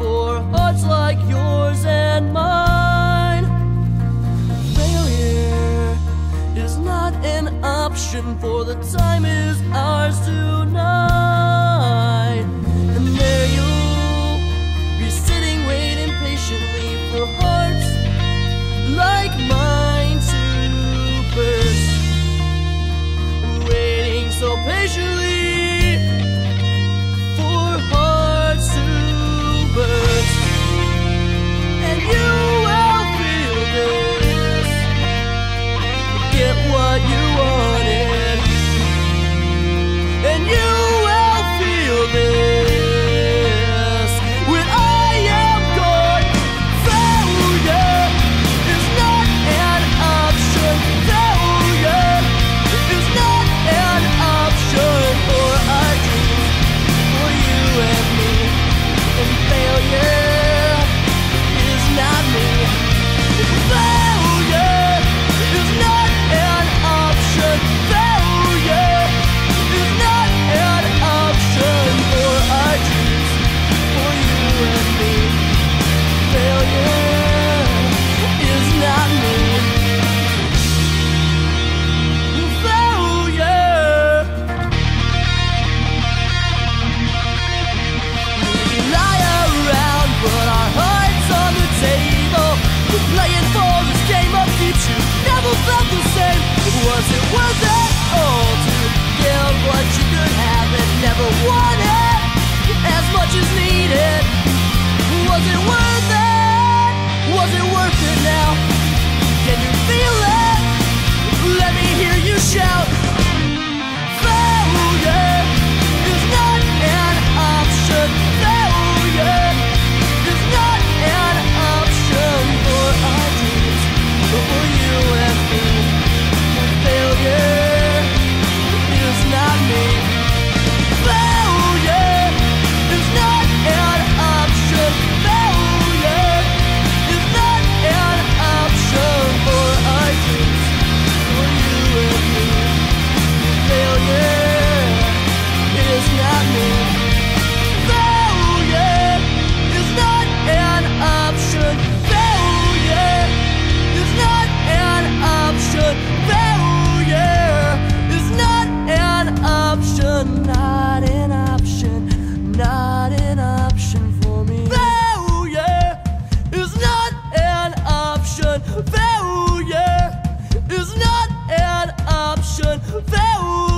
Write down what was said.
for hearts like yours and mine. Failure is not an option, for the time is ours tonight. Failure is not an option. Failure